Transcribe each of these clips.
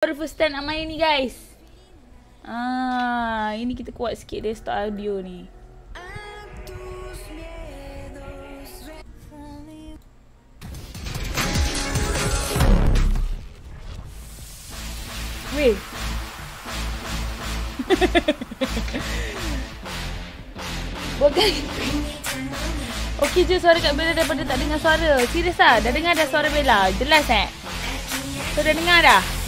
Baru first time nak main ni guys. Ah, ini kita kuat sikit start audio ni. Weh. Bukan. Okey je suara Kak Bella daripada tak dengar suara. Serius lah. Dah dengar dah suara Bella. Jelas eh? So dah dengar dah?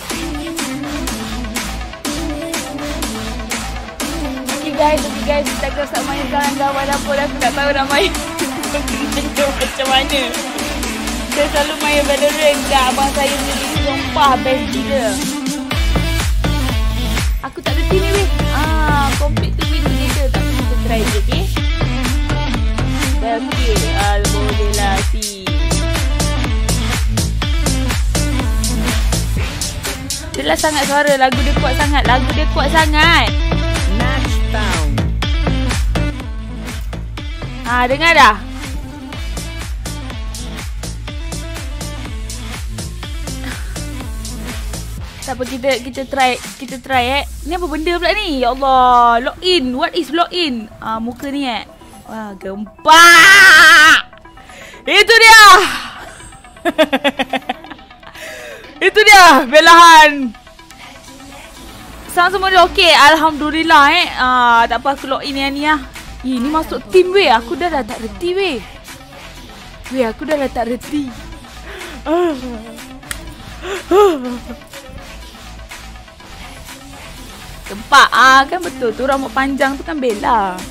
Guys, okay guys. Kita akan start main sekarang dah. Walaupun aku tak tahu nak main. macam mana. Saya selalu main Valorant kat abang saya sendiri. Sumpah best gila. Aku tak reti ni weh. Ah, complete tu win together. Tapi kita try je, okay? Dah okay. Ah, boleh lah si. Jelas sangat suara. Lagu dia kuat sangat. Lagu dia kuat sangat. Ah, dengar dah? Tak apa kita kita try kita try eh. Ni apa benda pula ni? Ya Allah, login. What is login? Ah muka ni eh. Wah, gempak. Itu dia. Itu dia belahan. Sama semua dia okey. Alhamdulillah eh. Ah tak apa aku login yang ni ah. Eh, ni masuk team weh. Aku dah dah tak reti weh. Weh, aku dah dah tak reti. Gempak ah kan betul tu rambut panjang tu kan Bella.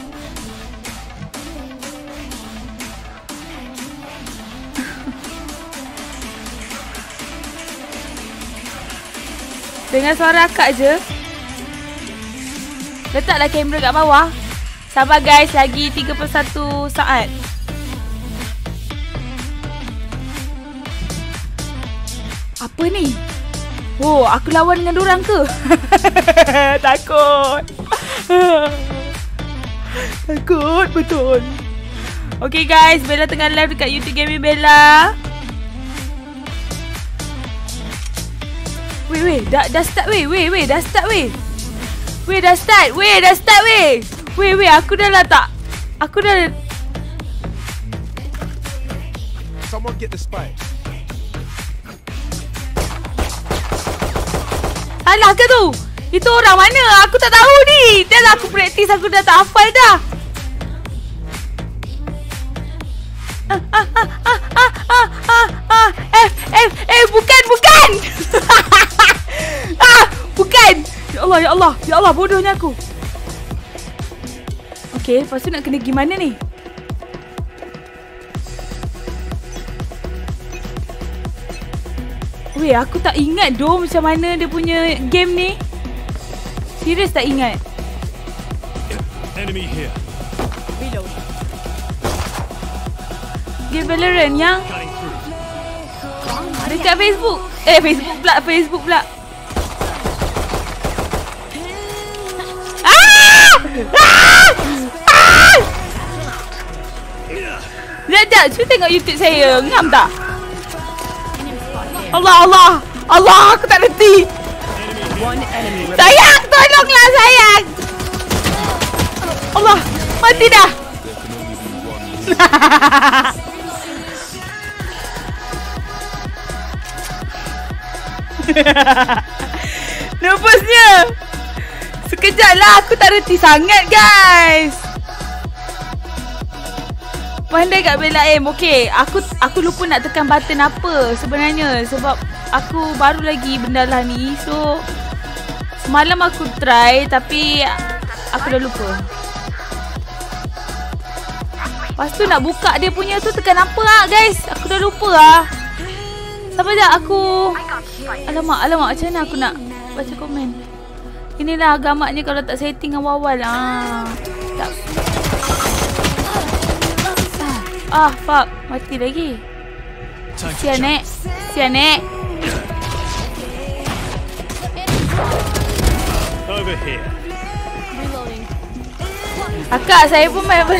Dengan suara akak je. Letaklah kamera kat bawah. Sabar guys, lagi 31 saat. Apa ni? Oh, aku lawan dengan dorang ke? Takut. Takut betul. Okay guys, Bella tengah live dekat YouTube Gaming Bella. Wait, wait, dah, dah start weh, weh, weh, dah start weh. Weh, dah start, weh, dah start weh. Weh, weh, aku dah lah tak. Aku dah Someone get the spike. Alah ke tu? Itu orang mana? Aku tak tahu ni. Dah lah aku praktis aku dah tak hafal dah. Ah, ah, ah, ah, ah, ah, ah, ah. Eh, eh, eh, bukan, bukan. ah, bukan. Ya Allah, ya Allah. Ya Allah, bodohnya aku. Okay, lepas tu nak kena gimana ni? Weh, aku tak ingat doh macam mana dia punya game ni. Serius tak ingat. Enemy here. Reload. Game Valorant yang dekat Facebook. Eh, Facebook pula, Facebook pula. Sekejap. Cuba tengok YouTube saya. Ngam tak? Allah, Allah. Allah, aku tak reti. Sayang, tolonglah sayang. Allah, mati dah. Nervousnya. Sekejap lah, aku tak reti sangat guys. Pandai kat Bella aim. Okay, aku aku lupa nak tekan button apa sebenarnya sebab aku baru lagi benda lah ni. So semalam aku try tapi aku dah lupa. Lepas tu nak buka dia punya tu tekan apa lah guys. Aku dah lupa lah. Sabar sekejap aku Alamak, alamak macam mana aku nak baca komen Inilah agamaknya kalau tak setting awal-awal ah. Tak. Ah, fuck. Mati lagi. Sian nek. Sian nek. Over here. Akak saya pun main ber...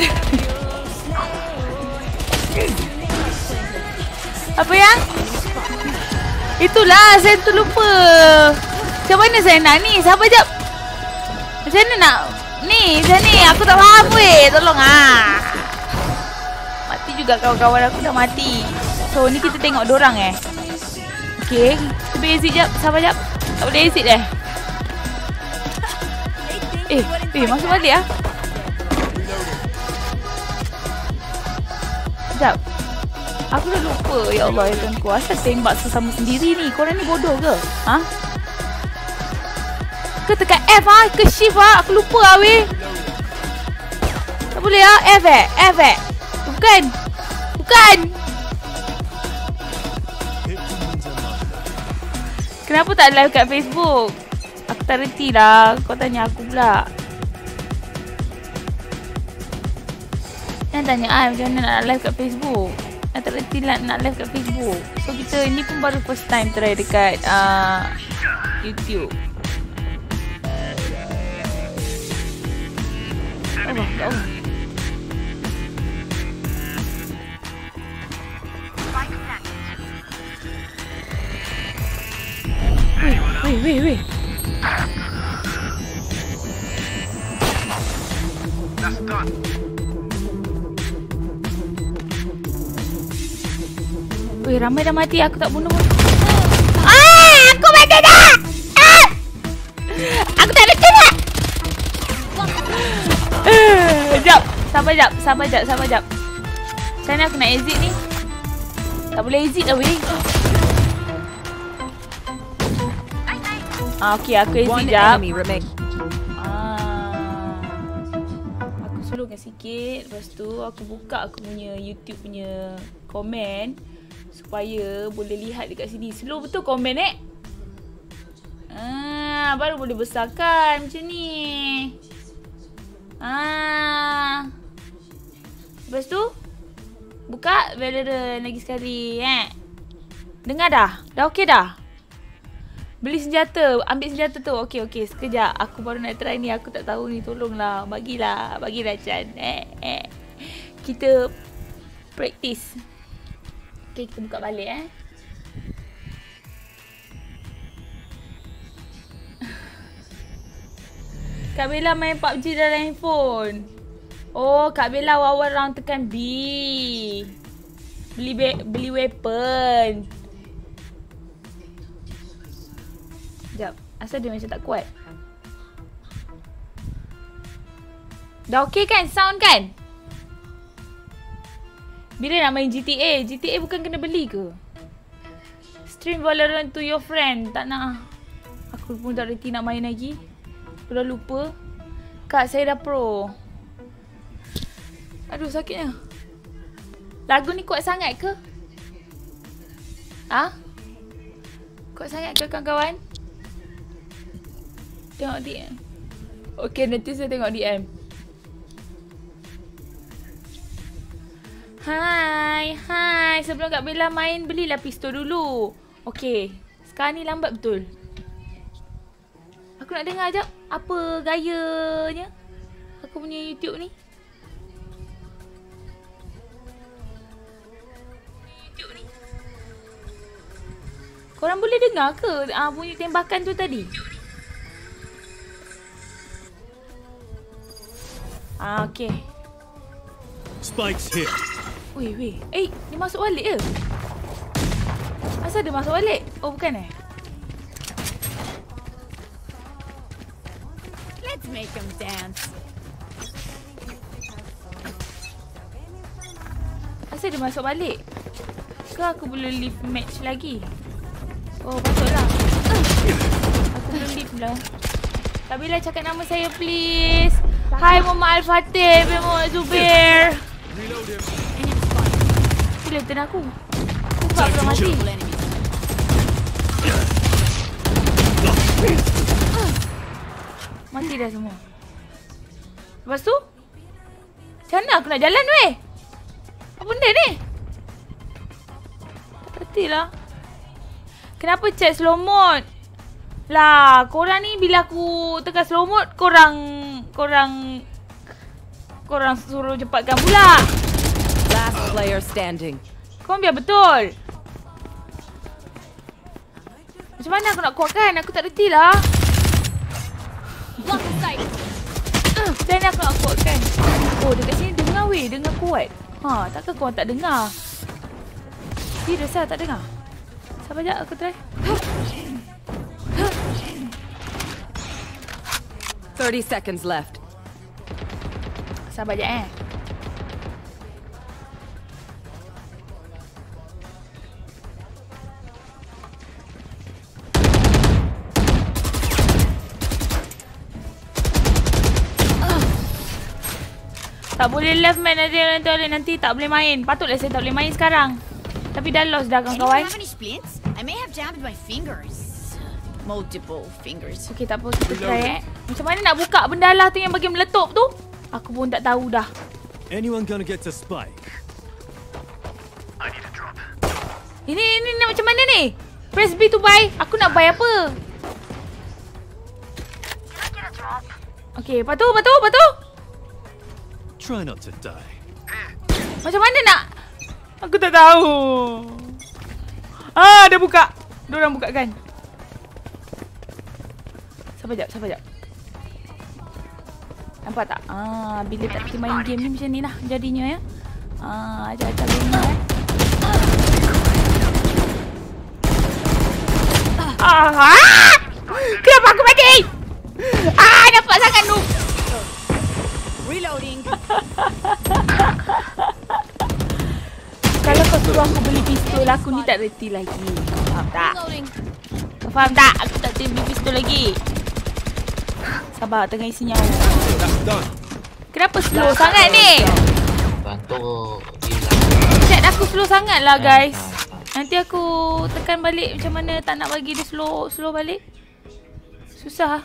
Apa yang? Itulah, saya tu lupa. mana saya nak ni? Sabar jap. Macam mana nak? Ni, macam ni. Aku tak faham weh. Tolong ah. Juga kawan-kawan aku dah mati. So, ni kita tengok dorang eh. Okay. Cuba exit jap. Sabar jap. Tak boleh exit eh. Eh, eh masuk balik ah. Sekejap. Aku dah lupa. Ya Allah, ya Tuhan ku. Asal tembak sesama sendiri ni? Korang ni bodoh ke? Ha? Ke tekan F ah? Ke shift ah? Aku lupa ah weh. Tak boleh ah? F eh? F eh? Bukan. Bukan. Kenapa tak live kat Facebook? Aku tak reti lah. Kau tanya aku pula. Jangan tanya I macam mana nak live kat Facebook. Nak tak reti lah nak live kat Facebook. So kita ni pun baru first time try dekat uh, YouTube. Allah, ya Allah. Weh, weh, weh. Weh, ramai dah mati. Aku tak bunuh pun. Ah, aku mati dah! Ah! Aku tak ada cerak! Eh, Jap. Sabar jap. Sabar jap. Sabar jap. Macam mana aku nak exit ni? Tak boleh exit dah weh. Ah, okay. Aku One jap. enemy remain. Ah. Aku sulungkan sikit Lepas tu aku buka aku punya YouTube punya komen Supaya boleh lihat dekat sini Slow betul komen eh Ah, baru boleh besarkan macam ni. Ah. Lepas tu buka Valorant lagi sekali eh. Dengar dah? Dah okey dah? Beli senjata, ambil senjata tu. Okey okey, sekejap. Aku baru nak try ni. Aku tak tahu ni. Tolonglah, bagilah, bagilah Chan. Eh eh. Kita practice. Okey, kita buka balik eh. Kak Bella main PUBG dalam handphone. Oh, Kak Bella wawan round tekan B. Beli be- beli weapon. Asal dia macam tak kuat? Dah okey kan sound kan? Bila nak main GTA? GTA bukan kena beli ke? Stream Valorant to your friend. Tak nak. Aku pun tak reti nak main lagi. Aku dah lupa. Kak, saya dah pro. Aduh, sakitnya. Lagu ni kuat sangat ke? Ha? Kuat sangat ke kawan-kawan? Tengok DM. Okay, nanti saya tengok DM. Hai, hai. Sebelum Kak Bella main, belilah pistol dulu. Okay. Sekarang ni lambat betul. Aku nak dengar jap apa gayanya aku punya YouTube ni. YouTube ni. Korang boleh dengar ke ah, bunyi tembakan tu tadi? Ah, okay. Spike's here. Weh, weh. Eh, dia masuk balik ke? Asal dia masuk balik? Oh, bukan eh? Let's make them dance. Asal dia masuk balik? Ke aku boleh leave match lagi? Oh, patutlah. Uh, aku boleh leave lah. Kak Bella cakap nama saya please. Hai Muhammad Al-Fatih Muhammad Zubair. Gila turn aku. Buka belum mati. Mati dah semua. Lepas tu? Macam mana aku nak jalan weh? Apa benda ni? Tak lah. Kenapa chat slow mode? Lah, korang ni bila aku tekan slow mode, korang... Korang... Korang suruh cepatkan pula. Last player standing. Kau biar betul. Macam mana aku nak kuatkan? Aku tak reti lah. Block the site. Macam aku nak kuatkan? Oh, dekat sini dengar weh. Dengar kuat. Ha, takkan korang tak dengar? Serius lah, tak dengar? Sabar sekejap, aku try. 30 seconds left. Sabar jap eh. Tak boleh left man nanti nanti nanti, nanti tak boleh main. Patutlah saya tak boleh main sekarang. Tapi dah lost dah kawan-kawan. I may have jammed my fingers. Multiple fingers. Okey tak apa kita try eh. Macam mana nak buka benda lah tu yang bagi meletup tu? Aku pun tak tahu dah. Anyone gonna get to spike? Ini ini, ini macam mana ni? Press B tu buy. Aku nak buy apa? Okey, lepas tu, lepas tu, lepas tu. Try not to die. Macam mana nak? Aku tak tahu. Ah, dah buka. Diorang buka kan. Sabar jap, sabar jap. Nampak tak? Ah, bila tak pergi main game ni macam ni lah jadinya ya. Ah, ajak-ajak gini eh. Ah, ah! Kenapa aku mati? Ah, nampak sangat noob. Reloading. Kalau kau suruh aku beli pistol, aku ni tak reti lagi. Kau faham tak? Kau faham tak? Aku tak boleh beli pistol lagi. Sabar, tengah isi nyawa. Kenapa slow sangat ni? Bantu. Chat aku slow sangat lah guys. Nanti aku tekan balik macam mana tak nak bagi dia slow slow balik. Susah.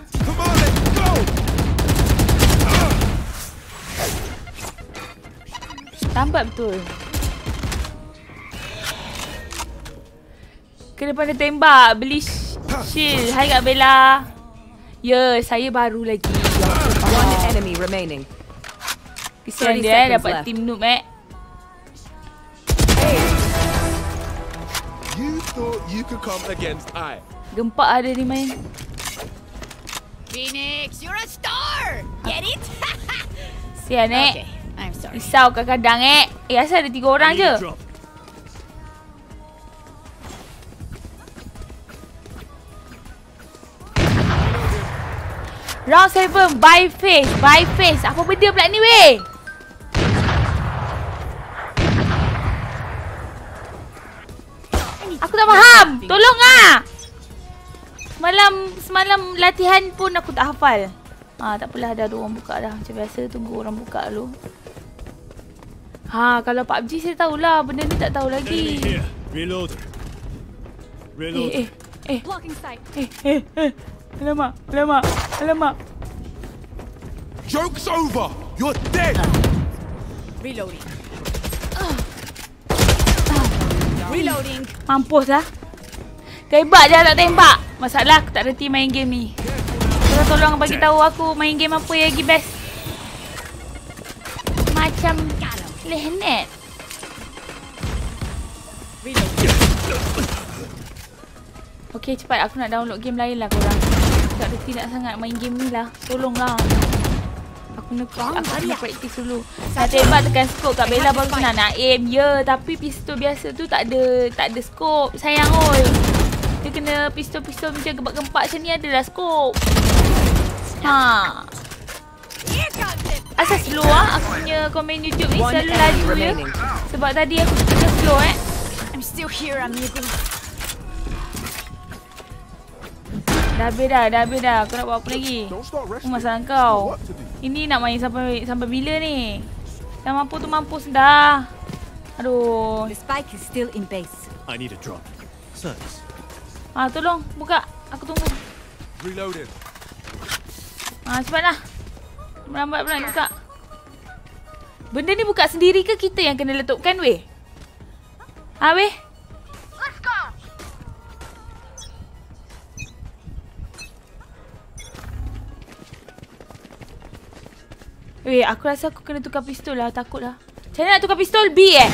Tambat betul. Kena pandai tembak. Beli sh- shield. Hai Kak Bella. Ya, saya baru lagi. One enemy remaining. Kesian 30 dia eh, dapat left. team noob eh. You thought you could come against I. Gempak ada ni main. Phoenix, you're a star. Get it? Sian eh. okay, I'm sorry. Risau kadang-kadang eh. Eh asal ada tiga orang je. drop. Round 7 by face, by face. Apa benda pula ni weh? Aku tak faham. Tolong ah. Semalam semalam latihan pun aku tak hafal. Ha, tak apalah dah ada orang buka dah. Macam biasa tunggu orang buka dulu. Ha, kalau PUBG saya tahulah. Benda ni tak tahu lagi. here. Reloading. Eh, eh, eh, eh, eh, eh. Alamak, alamak, alamak. Joke's over. You're dead. Reloading. Reloading. Mampus lah. Tembak je tak tembak. Masalah aku tak reti main game ni. Tolong tolong bagi tahu aku main game apa yang lagi best. Macam Lehnet. Okey cepat aku nak download game lain lah korang. Tak reti nak sangat main game ni lah. Tolonglah. Aku kena aku kena practice dulu. Dah tembak tekan scope kat Bella baru kena nak aim. Ya, tapi pistol biasa tu tak ada tak ada scope. Sayang oi. Dia kena pistol-pistol macam gempak-gempak macam ni adalah scope. Ha. Asal slow ah aku punya komen YouTube ni selalu laju remaining. Sebab tadi aku kena slow eh. I'm still here, amigo. Dah habis dah, dah habis dah. Kau nak buat apa lagi? Resting. masalah kau? Ini nak main sampai sampai bila ni? Dah mampu tu mampus dah. Aduh. The spike is still in base. I need a drop. Thanks. Ah, tolong buka. Aku tunggu. Reloading. Ah, cepatlah. Melambat pula nak buka. Benda ni buka sendiri ke kita yang kena letupkan weh? Ha weh? Weh, aku rasa aku kena tukar pistol lah. Takut lah. Macam mana nak tukar pistol? B eh?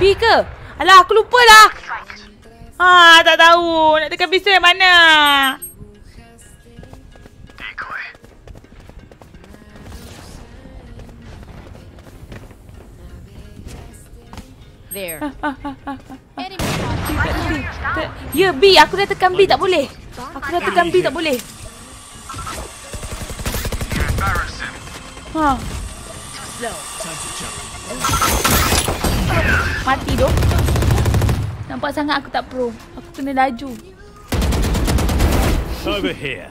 B ke? Alah, aku lupa lah. Ah, ha, tak tahu. Nak tukar pistol yang mana? There. Ya, B. Aku dah tekan B. Tak boleh. Aku dah tekan B. Tak boleh. Ha. Mati doh. Nampak sangat aku tak pro. Aku kena laju. Over here.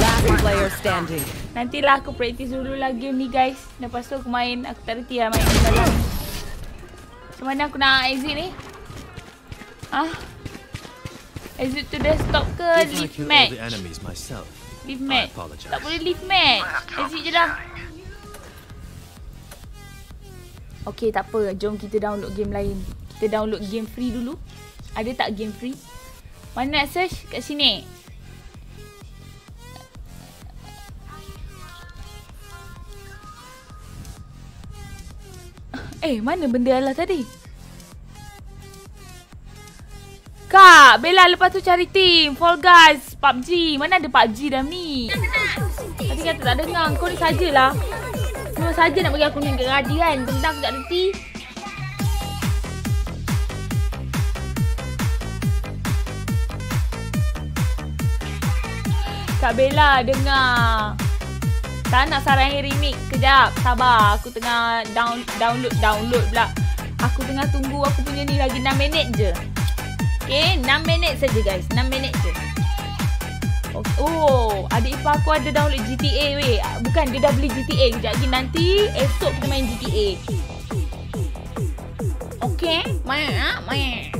Last player standing. Nantilah aku praktis dulu lah game ni guys. Lepas tu aku main. Aku tak reti lah main dalam. Macam mana aku nak exit ni? Ah. Exit to desktop ke leave match? Leave match. apologize. Tak boleh leave match. Exit je lah. Okay tak apa. Jom kita download game lain. Kita download game free dulu. Ada tak game free? Mana nak search? Kat sini. Eh, mana benda Allah tadi? Kak, Bella lepas tu cari team. Fall Guys, PUBG. Mana ada PUBG dalam ni? Tadi kata tak dengar. Kau ni sajalah. Kau saja nak bagi aku ni geradi kan. Benda aku tak reti. Kak Bella dengar. Tak nak sarang remix. Kejap. Sabar. Aku tengah down, download. Download pula. Aku tengah tunggu aku punya ni lagi 6 minit je. Okay, 6 minit saja guys. 6 minit je. Oh, adik ipar aku ada download GTA weh. Bukan, dia dah beli GTA. Kejap lagi nanti esok kita main GTA. Okay, main ah, main.